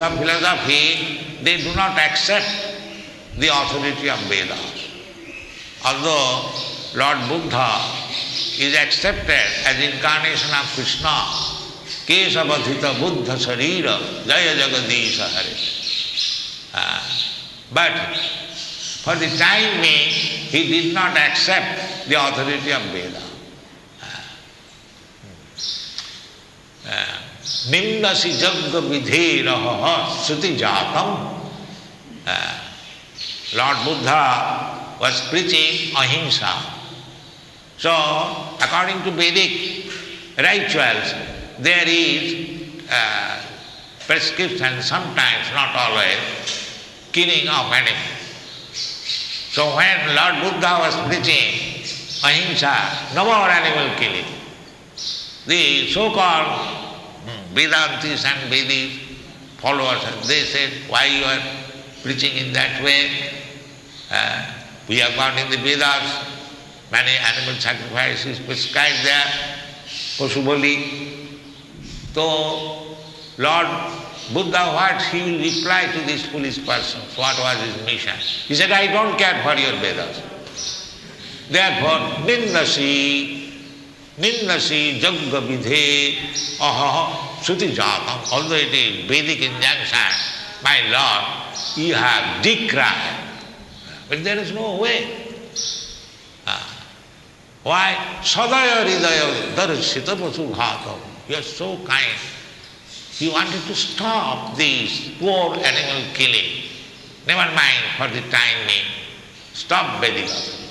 The philosophy, they do not accept the authority of Vedas. Although Lord Buddha is accepted as incarnation of Krishna, Kesavadhita Buddha Sarira, Jaya Jagadisha Hare. Uh, but for the time being, he did not accept the authority of Veda. निम्न सी जग विधि श्रुति जातम। Lord Buddha was preaching ahimsa. So according to Vedic rituals there is prescription sometimes not always killing of animal so when Lord Buddha was preaching ahimsa no more animal killing the so called so-called Vedantis and Vedis followers, they said, why you are preaching in that way? Uh, we have got in the Vedas many animal sacrifices prescribed there, Pasubali. So, Lord Buddha, what he will reply to these foolish persons? What was his mission? He said, I don't care for your Vedas. Therefore, Nindasi, Nindasi Jagga Vidhe Aha Suti Jatam, although it is Vedic injunction, my Lord, you have decried. But there is no way. Ah. Why? Sadaya Hridaya Darshita Pasu Bhatam. You are so kind. He wanted to stop this poor animal killing. Never mind for the time being. Stop Vedic authority. Ah.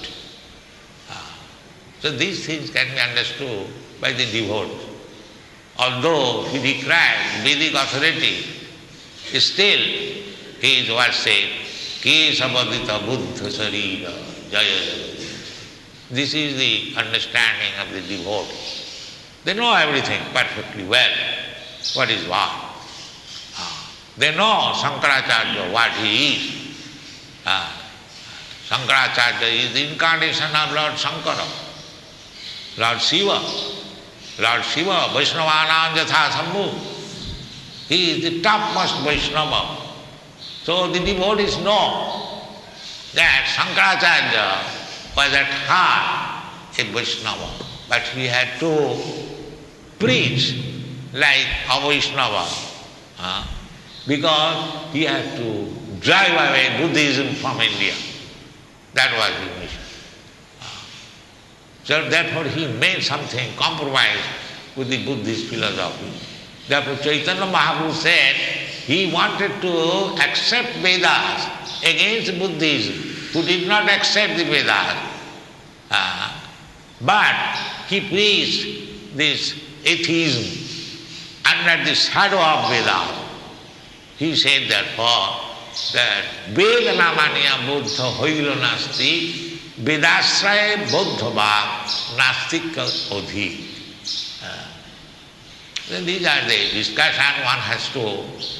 So these things can be understood by the devotees. Although he decried Vedic authority, still he is worshipped. Kesavadita Buddha Sarira Jaya This is the understanding of the devotees. They know everything perfectly well, what is what. Ah. They know Shankaracharya, what he is. Ah. Shankaracharya is the incarnation of Lord Shankara, Lord Shiva. Lord Shiva, Vaishnavanam Sambhu. He is the topmost Vaishnava. So the devotees know that Shankaracharya was at heart a Vaishnava, but he had to preach like avaishnava uh, because he had to drive away Buddhism from India. That was his mission. So therefore he made something, compromise with the Buddhist philosophy. Therefore Chaitanya Mahaprabhu said he wanted to accept Vedas against Buddhism, who did not accept the Vedas. Uh, but he preached this atheism under the shadow of Vedas. He said therefore that Vedanamaniya Buddha Hoilo Nasti Odhi. Uh, then these are the discussion one has to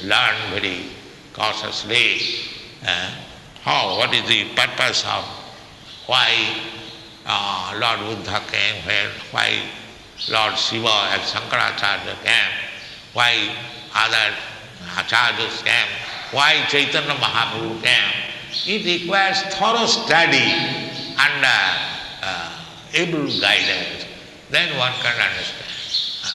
learn very cautiously. Uh, how, what is the purpose of why uh, Lord Buddha came why Lord Shiva and Shankaracharya came, why other acharyas came, why Chaitanya Mahaprabhu came. It requires thorough study under uh, able guidance. Then one can understand.